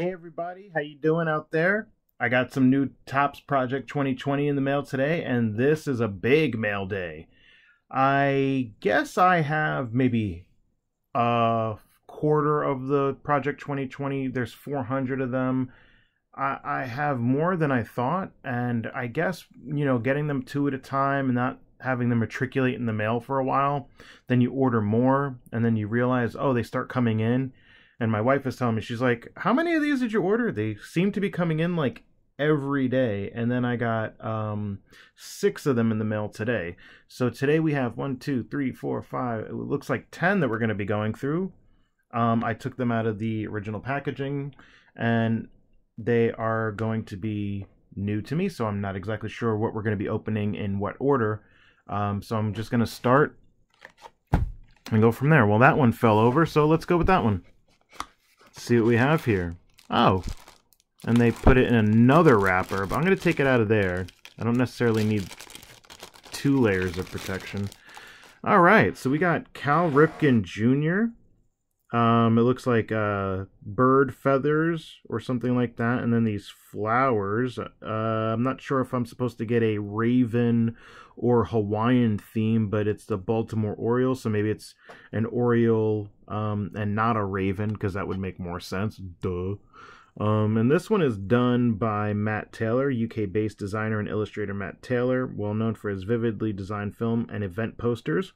Hey everybody, how you doing out there? I got some new Topps Project 2020 in the mail today, and this is a big mail day. I guess I have maybe a quarter of the Project 2020. There's 400 of them. I, I have more than I thought, and I guess, you know, getting them two at a time and not having them matriculate in the mail for a while, then you order more, and then you realize, oh, they start coming in and my wife is telling me, she's like, How many of these did you order? They seem to be coming in like every day. And then I got um, six of them in the mail today. So today we have one, two, three, four, five. It looks like 10 that we're going to be going through. Um, I took them out of the original packaging and they are going to be new to me. So I'm not exactly sure what we're going to be opening in what order. Um, so I'm just going to start and go from there. Well, that one fell over. So let's go with that one see what we have here. Oh, and they put it in another wrapper, but I'm going to take it out of there. I don't necessarily need two layers of protection. All right, so we got Cal Ripken Jr. Um, it looks like uh, bird feathers or something like that, and then these flowers. Uh, I'm not sure if I'm supposed to get a raven or Hawaiian theme, but it's the Baltimore Orioles, so maybe it's an Oriole um, and not a raven because that would make more sense. Duh. Um, and this one is done by Matt Taylor, UK based designer and illustrator Matt Taylor, well known for his vividly designed film and event posters.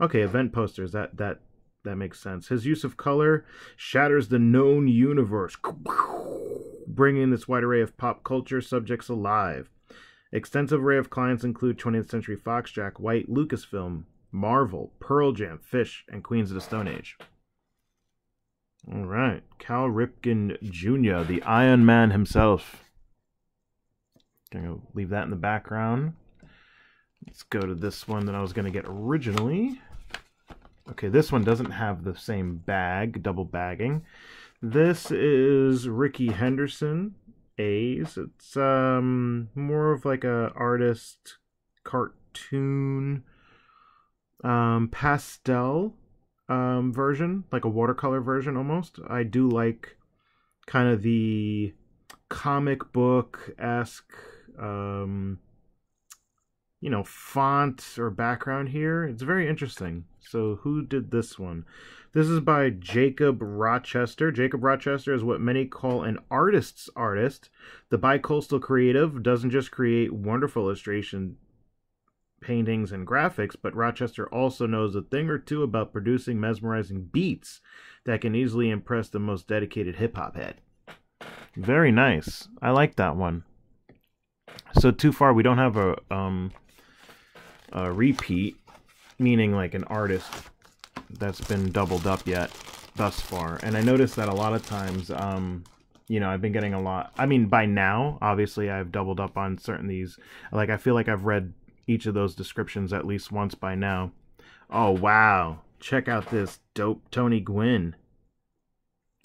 Okay, event posters, that, that, that makes sense. His use of color shatters the known universe, bringing this wide array of pop culture subjects alive. Extensive array of clients include 20th Century Fox, Jack White, Lucasfilm, Marvel, Pearl Jam, Phish, and Queens of the Stone Age. All right, Cal Ripken Jr., the Iron Man himself. Gonna leave that in the background. Let's go to this one that I was gonna get originally. Okay, this one doesn't have the same bag, double bagging. This is Rickey Henderson, A's. It's um more of like a artist cartoon um pastel um version, like a watercolor version almost. I do like kind of the comic book esque um you know font or background here. It's very interesting. So who did this one? This is by Jacob Rochester. Jacob Rochester is what many call an artist's artist. The bicoastal creative doesn't just create wonderful illustration paintings and graphics, but Rochester also knows a thing or two about producing mesmerizing beats that can easily impress the most dedicated hip hop head. Very nice. I like that one. So too far we don't have a um repeat, meaning like an artist that's been doubled up yet thus far. And I noticed that a lot of times, um, you know, I've been getting a lot. I mean, by now, obviously, I've doubled up on certain these. Like, I feel like I've read each of those descriptions at least once by now. Oh, wow. Check out this dope Tony Gwynn.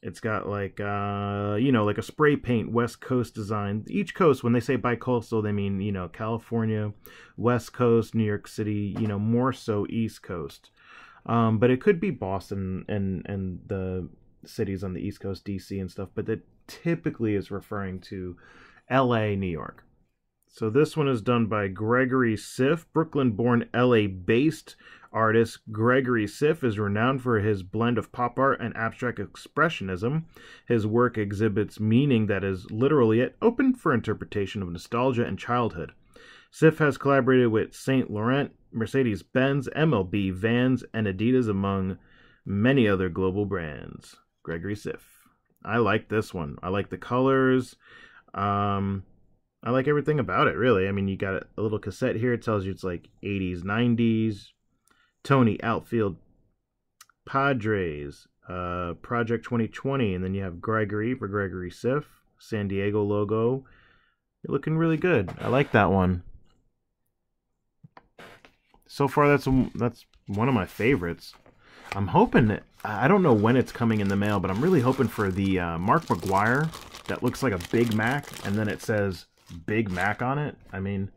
It's got like, uh, you know, like a spray paint West Coast design. Each coast, when they say bicoastal, they mean, you know, California, West Coast, New York City, you know, more so East Coast. Um, but it could be Boston and and the cities on the East Coast, DC and stuff. But that typically is referring to L.A., New York. So this one is done by Gregory Siff, Brooklyn-born, LA-based artist. Gregory Siff is renowned for his blend of pop art and abstract expressionism. His work exhibits meaning that is literally open for interpretation of nostalgia and childhood. Siff has collaborated with Saint Laurent, Mercedes Benz, MLB, Vans, and Adidas, among many other global brands. Gregory Siff. I like this one. I like the colors. Um, I like everything about it, really. I mean, you got a little cassette here. It tells you it's like 80s, 90s. Tony, outfield, Padres, uh, Project 2020. And then you have Gregory for Gregory Siff, San Diego logo. You're looking really good. I like that one so far that's that's one of my favorites. I'm hoping that, I don't know when it's coming in the mail, but I'm really hoping for the uh, Mark McGwire that looks like a Big Mac and then it says Big Mac on it. I mean,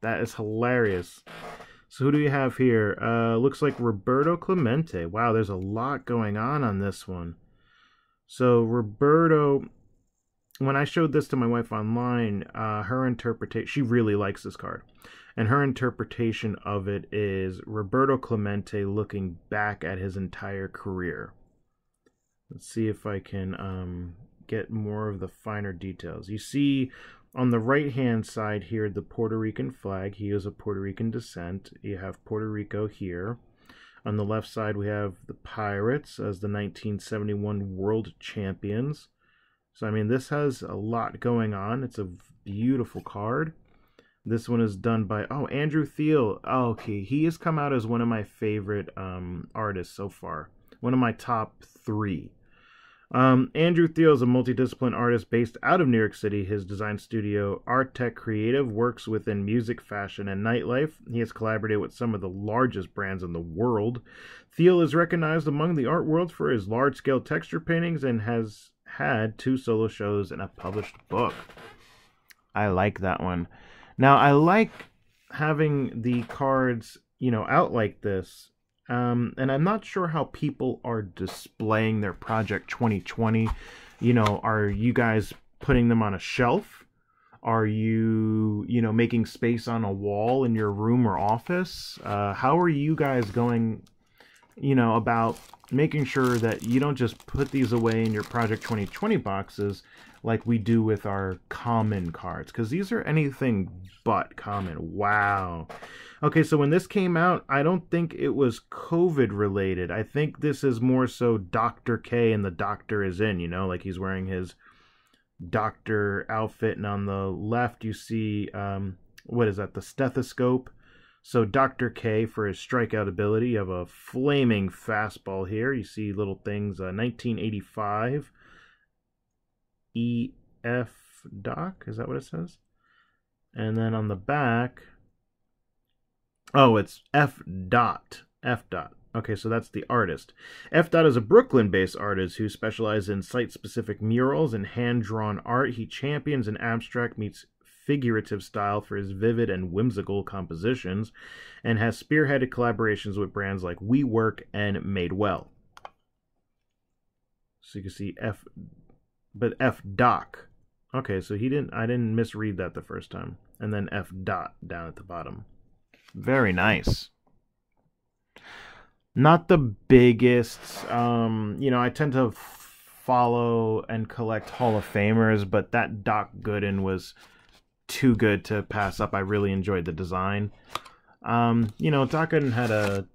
that is hilarious. So who do you have here? Uh, looks like Roberto Clemente. Wow, there's a lot going on on this one. So Roberto, when I showed this to my wife online, uh, her interpretation, she really likes this card. And her interpretation of it is Roberto Clemente looking back at his entire career. Let's see if I can um, get more of the finer details. You see on the right hand side here the Puerto Rican flag. He is of Puerto Rican descent. You have Puerto Rico here. On the left side, we have the Pirates as the 1971 World Champions. So, I mean, this has a lot going on. It's a beautiful card. This one is done by, oh, Andrew Thiel. Oh, okay, he has come out as one of my favorite um, artists so far. One of my top three. Um, Andrew Thiel is a multidisciplinary artist based out of New York City. His design studio, Art Tech Creative, works within music, fashion, and nightlife. He has collaborated with some of the largest brands in the world. Thiel is recognized among the art world for his large scale texture paintings and has had two solo shows and a published book. I like that one. Now, I like having the cards, you know, out like this um, and I'm not sure how people are displaying their Project 2020. You know, are you guys putting them on a shelf? Are you, you know, making space on a wall in your room or office? Uh, how are you guys going, you know, about making sure that you don't just put these away in your Project 2020 boxes like we do with our common cards? Because these are anything but common. Wow. Okay, so when this came out, I don't think it was COVID related. I think this is more so Dr. K and the doctor is in, you know, like he's wearing his doctor outfit. And on the left, you see, um, what is that, the stethoscope? So Dr. K for his strikeout ability. of a flaming fastball here. You see little things, uh, 1985 EF Doc. Is that what it says? And then on the back, Oh, it's F. Dot. EFDOT. Okay, so that's the artist. EFDOT is a Brooklyn based artist who specializes in site specific murals and hand drawn art. He champions an abstract meets figurative style for his vivid and whimsical compositions and has spearheaded collaborations with brands like WeWork and Madewell. So you can see F, but F. Doc. Okay, so he didn't, I didn't misread that the first time. And then F. Dot down at the bottom. Very nice. Not the biggest, um, you know, I tend to follow and collect Hall of Famers, but that Doc Gooden was too good to pass up. I really enjoyed the design. Um, you know, Gooden had a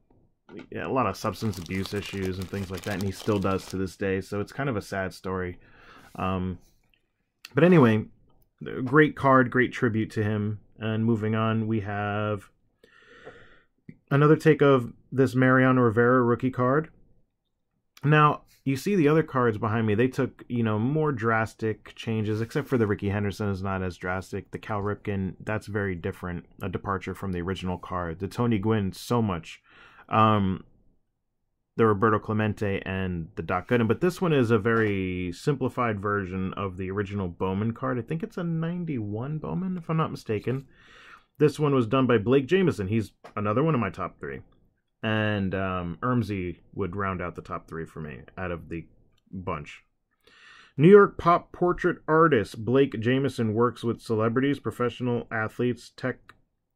a lot of substance abuse issues and things like that, and he still does to this day. So it's kind of a sad story. Um, but anyway, great card, great tribute to him. And moving on, we have another take of this Mariano Rivera rookie card. Now, you see the other cards behind me, they took, you know, more drastic changes, except for the Rickey Henderson is not as drastic. The Cal Ripken, that's very different, a departure from the original card. The Tony Gwynn, so much. Um, the Roberto Clemente and the Doc Gooden, but this one is a very simplified version of the original Bowman card. I think it's a 91 Bowman, if I'm not mistaken. This one was done by Blake Jameson. He's another one of my top three. And um, Ermsy would round out the top three for me out of the bunch. New York pop portrait artist Blake Jameson works with celebrities, professional athletes, tech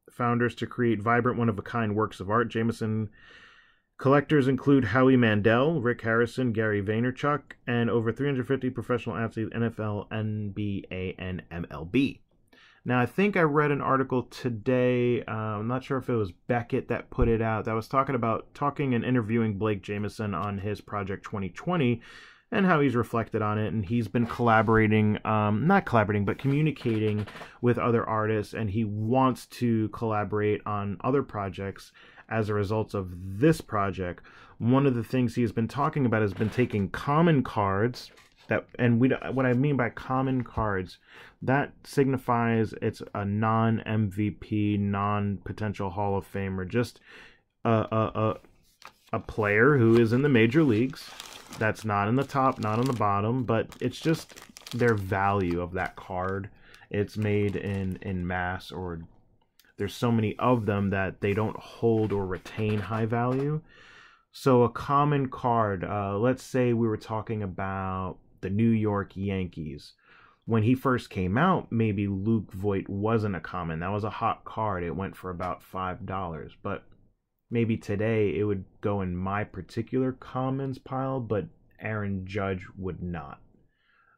founders to create vibrant, one of a kind works of art. Jameson collectors include Howie Mandel, Rick Harrison, Gary Vaynerchuk, and over 350 professional athletes, NFL, NBA, and MLB. Now, I think I read an article today. Uh, I'm not sure if it was Beckett that put it out. That was talking about talking and interviewing Blake Jameson on his Project 2020 and how he's reflected on it. And he's been collaborating, um, not collaborating, but communicating with other artists. And he wants to collaborate on other projects as a result of this project. One of the things he has been talking about has been taking common cards that and we what I mean by common cards that signifies it's a non MVP, non potential Hall of Famer, just a, a a a player who is in the major leagues. That's not in the top, not on the bottom, but it's just their value of that card. It's made in in mass or there's so many of them that they don't hold or retain high value. So a common card, uh, let's say we were talking about the New York Yankees. when he first came out, maybe Luke Voit wasn't a common. That was a hot card. It went for about five dollars. But maybe today it would go in my particular commons pile, but Aaron Judge would not.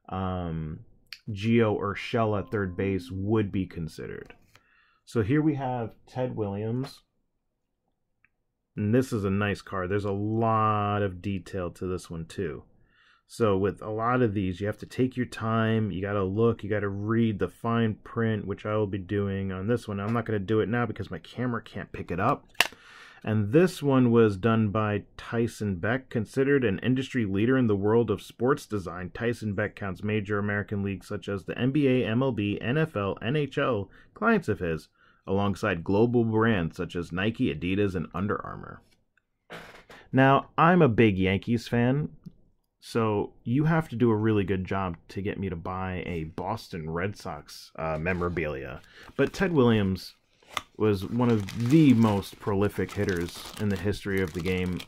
Um, Gio Urshela third base would be considered. So here we have Ted Williams. And this is a nice card. There's a lot of detail to this one too. So with a lot of these, you have to take your time. You got to look. You got to read the fine print, which I will be doing on this one. I'm not going to do it now because my camera can't pick it up. And this one was done by Tyson Beck, considered an industry leader in the world of sports design. Tyson Beck counts major American leagues such as the NBA, MLB, NFL, NHL clients of his, alongside global brands such as Nike, Adidas, and Under Armour. Now, I'm a big Yankees fan, so you have to do a really good job to get me to buy a Boston Red Sox uh, memorabilia. But Ted Williams was one of the most prolific hitters in the history of the game.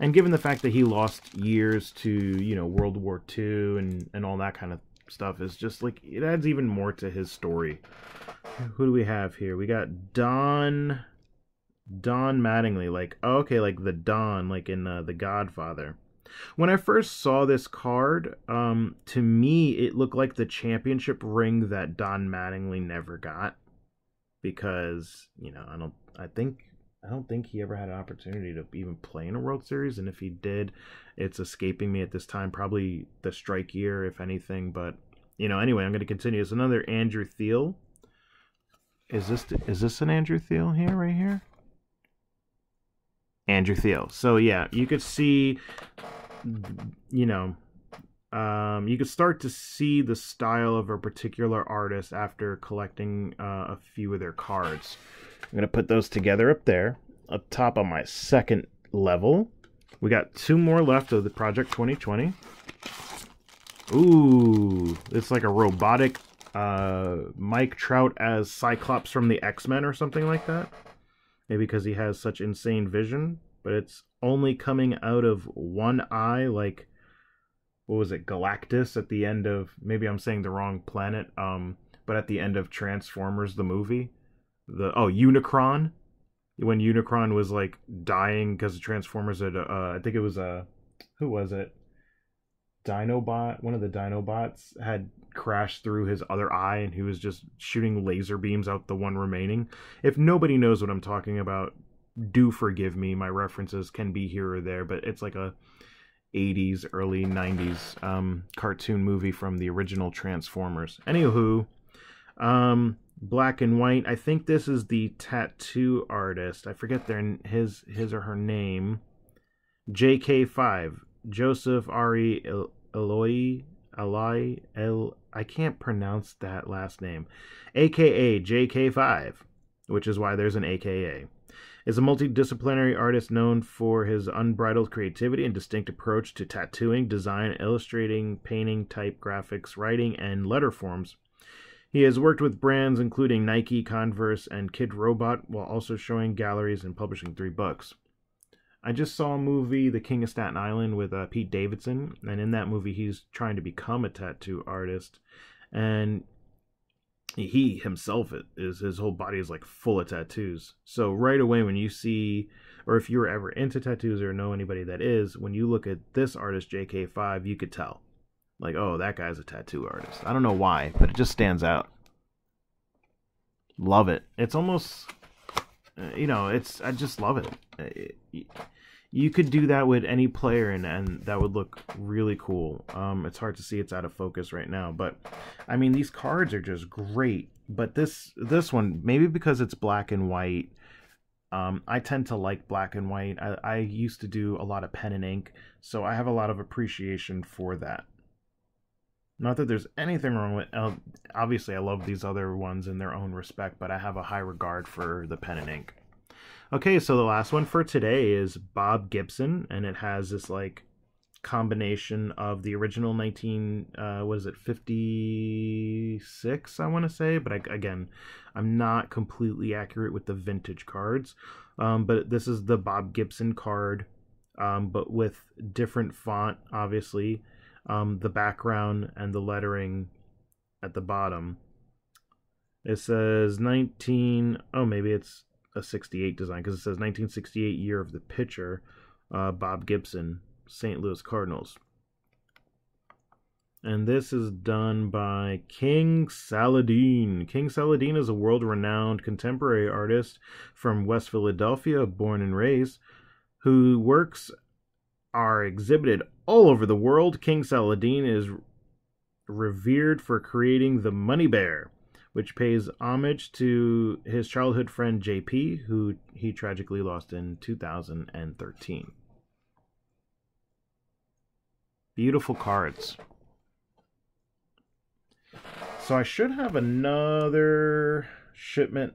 And given the fact that he lost years to, you know, World War II and, and all that kind of stuff, is just like, it adds even more to his story. Who do we have here? We got Don, Don Mattingly, like, okay, like the Don, like in uh, The Godfather. When I first saw this card, um, to me, it looked like the championship ring that Don Mattingly never got because you know I don't I think I don't think he ever had an opportunity to even play in a World Series, and if he did, it's escaping me at this time. Probably the strike year, if anything. But you know, anyway, I'm going to continue. It's another Andrew Thiel. Is this is this an Andrew Thiel here, right here? Andrew Thiel. So yeah, you could see, you know, um, you could start to see the style of a particular artist after collecting uh, a few of their cards. I'm going to put those together up there, up top on my second level. We got two more left of the Project 2020. Ooh, it's like a robotic uh, Mike Trout as Cyclops from the X-Men or something like that. Maybe because he has such insane vision, but it's only coming out of one eye like what was it galactus at the end of maybe i'm saying the wrong planet um but at the end of transformers the movie? The oh unicron? When unicron was like dying because the transformers had uh i think it was a uh, who was it? Dinobot one of the dinobots had crashed through his other eye and he was just shooting laser beams out the one remaining. If nobody knows what i'm talking about do forgive me my references can be here or there but it's like a 80s, early 90s um, cartoon movie from the original Transformers. Anywho, um, black and white. I think this is the tattoo artist. I forget their his his or her name. JK5 Joseph Ari Alai El. I can't pronounce that last name. AKA JK5, which is why there's an AKA is a multidisciplinary artist known for his unbridled creativity and distinct approach to tattooing, design, illustrating, painting, type, graphics, writing, and letter forms. He has worked with brands including Nike, Converse, and Kidrobot, while also showing galleries and publishing three books. I just saw a movie, The King of Staten Island, with uh, Pete Davidson, and in that movie, he's trying to become a tattoo artist. And he himself is his whole body is like full of tattoos. So right away when you see or if you were ever into tattoos or know anybody that is, when you look at this artist JK5, you could tell. Like, oh, that guy's a tattoo artist. I don't know why, but it just stands out. Love it. It's almost uh, you know, it's I just love it. You could do that with any player and, and that would look really cool. Um, it's hard to see it's out of focus right now but i mean these cards are just great. But this this one maybe because it's black and white um, i tend to like black and white. I, I used to do a lot of pen and ink so i have a lot of appreciation for that. Not that there's anything wrong with uh, obviously i love these other ones in their own respect but i have a high regard for the pen and ink Okay, so the last one for today is Bob Gibson, and it has this like combination of the original 19 uh was it 56 i want to say but I, again i'm not completely accurate with the vintage cards um but this is the bob gibson card um but with different font obviously um the background and the lettering at the bottom. It says 19. Oh, maybe it's a 68 design because it says 1968 year of the pitcher, uh, Bob Gibson, St. Louis Cardinals. And this is done by King Saladeen. King Saladeen is a world renowned contemporary artist from West Philadelphia, born and raised, who works are exhibited all over the world. King Saladeen is revered for creating the Money Bear, which pays homage to his childhood friend JP, who he tragically lost in 2013. Beautiful cards. So I should have another shipment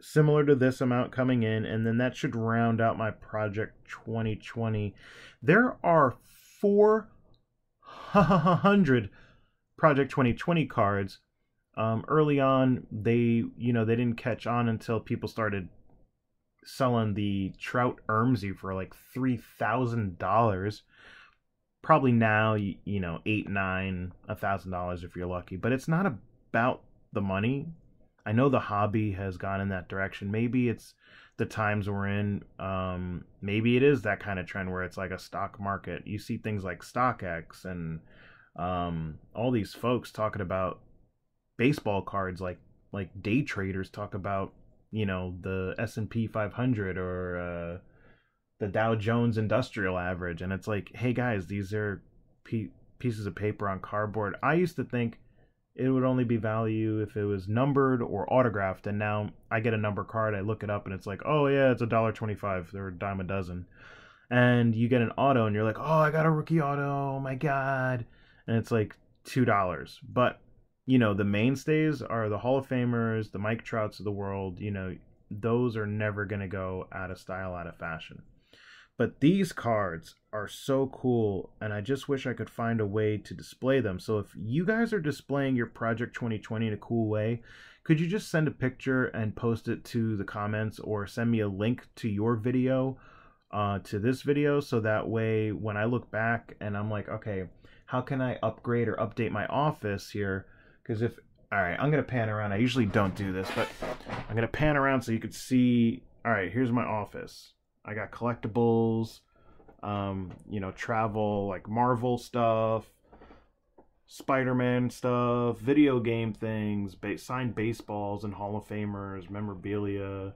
similar to this amount coming in, and then that should round out my project 2020. There are 400 project 2020 cards. Um, early on, they you know they didn't catch on until people started selling the Trout Ermsy for like three thousand dollars. Probably now, you, you know, eight, nine, a thousand dollars if you're lucky. But it's not about the money. I know the hobby has gone in that direction. Maybe it's the times we're in. Um, maybe it is that kind of trend where it's like a stock market. You see things like StockX and um, all these folks talking about baseball cards, like like day traders talk about you know the S and P 500 or uh, the Dow Jones Industrial Average, and it's like, hey guys, these are pieces of paper on cardboard. I used to think it would only be value if it was numbered or autographed. And now I get a number card, I look it up, and it's like, oh yeah, it's a dollar twenty-five. They're a dime a dozen. And you get an auto, and you're like, oh, I got a rookie auto. Oh my god! And it's like two dollars. But you know, the mainstays are the Hall of Famers, the Mike Trouts of the world. You know, those are never gonna go out of style, out of fashion. But these cards are so cool, and I just wish I could find a way to display them. So if you guys are displaying your Project 2020 in a cool way, could you just send a picture and post it to the comments or send me a link to your video uh, to this video so that way when I look back and I'm like, okay, how can I upgrade or update my office here? Because if, all right, I'm going to pan around. I usually don't do this, but I'm going to pan around so you could see, all right, here's my office I got collectibles, um, you know, travel like Marvel stuff, Spider-Man stuff, video game things, ba- signed baseballs and Hall of Famers, memorabilia,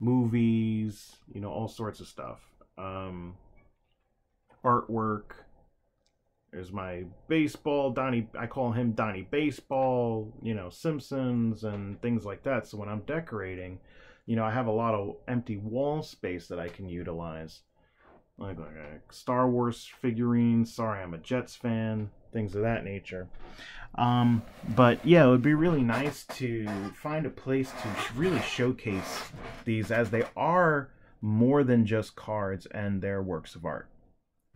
movies, you know, all sorts of stuff. Um, artwork. There's my baseball, Donnie. I call him Donnie Baseball. You know, Simpsons and things like that. So when I'm decorating, you know, I have a lot of empty wall space that I can utilize. Like, like a Star Wars figurines. Sorry, I'm a Jets fan. Things of that nature. Um, but yeah, it would be really nice to find a place to really showcase these as they are more than just cards and their works of art.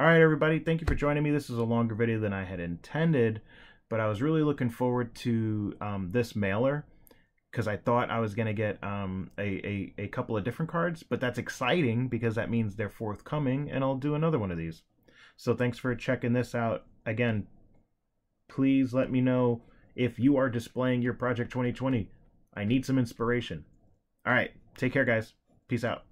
All right, everybody, thank you for joining me. This is a longer video than I had intended, but I was really looking forward to um, this mailer because I thought I was gonna get um, a, a a couple of different cards, but that's exciting because that means they're forthcoming, and I'll do another one of these. So thanks for checking this out. Again, please let me know if you are displaying your Project 2020. I need some inspiration. All right, take care, guys. Peace out.